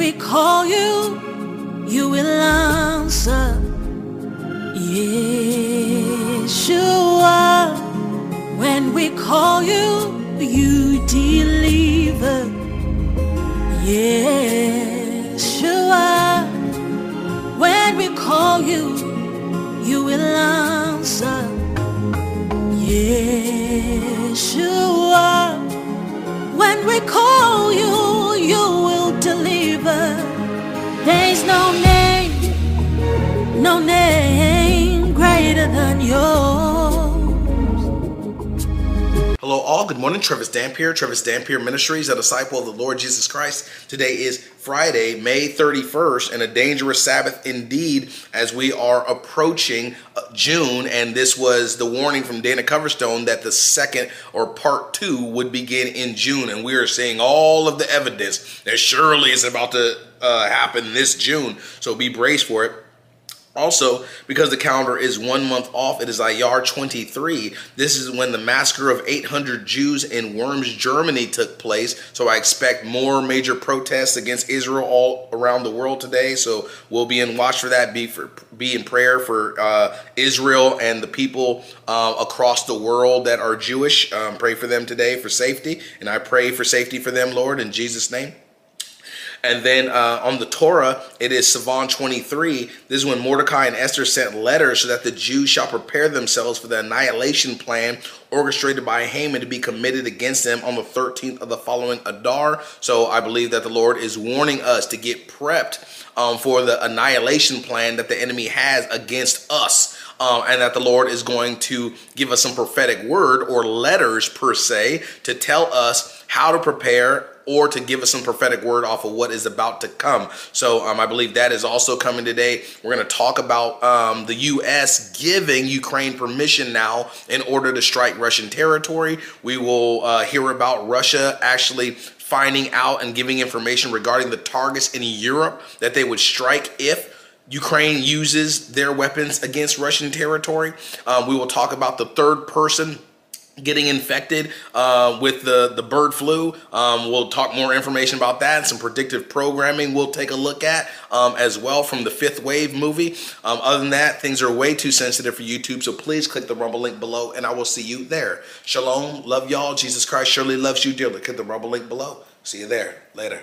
we call you, you will answer. Yeshua, when we call you, you deliver. Yeshua, when we call you, you will answer. Yeshua, when we call no name greater than yours. Hello, all. Good morning. Trevis Dampier, Trevis Dampier Ministries, a disciple of the Lord Jesus Christ. Today is Friday, May 31st, and a dangerous Sabbath indeed as we are approaching uh, June. And this was the warning from Dana Coverstone that the second or part two would begin in June. And we are seeing all of the evidence that surely is about to uh, happen this June. So be braced for it. Also, because the calendar is one month off, it is Iyar 23. This is when the massacre of 800 Jews in Worms, Germany took place. So I expect more major protests against Israel all around the world today. So we'll be in watch for that. Be for be in prayer for uh, Israel and the people uh, across the world that are Jewish. Um, pray for them today for safety, and I pray for safety for them, Lord, in Jesus' name. And then uh, on the Torah, it is Sivan 23. This is when Mordecai and Esther sent letters so that the Jews shall prepare themselves for the annihilation plan orchestrated by Haman to be committed against them on the 13th of the following Adar. So I believe that the Lord is warning us to get prepped um, for the annihilation plan that the enemy has against us. Um, and that the Lord is going to give us some prophetic word or letters per se to tell us how to prepare or to give us some prophetic word off of what is about to come. So um, I believe that is also coming today. We're going to talk about um, the U.S. giving Ukraine permission now in order to strike Russian territory. We will uh, hear about Russia actually finding out and giving information regarding the targets in Europe that they would strike if Ukraine uses their weapons against Russian territory. Um, we will talk about the third person getting infected uh, with the, the bird flu. Um, we'll talk more information about that. Some predictive programming we'll take a look at um, as well from the Fifth Wave movie. Um, other than that, things are way too sensitive for YouTube, so please click the Rumble link below and I will see you there. Shalom. Love y'all. Jesus Christ surely loves you dearly. Click the Rumble link below. See you there. Later.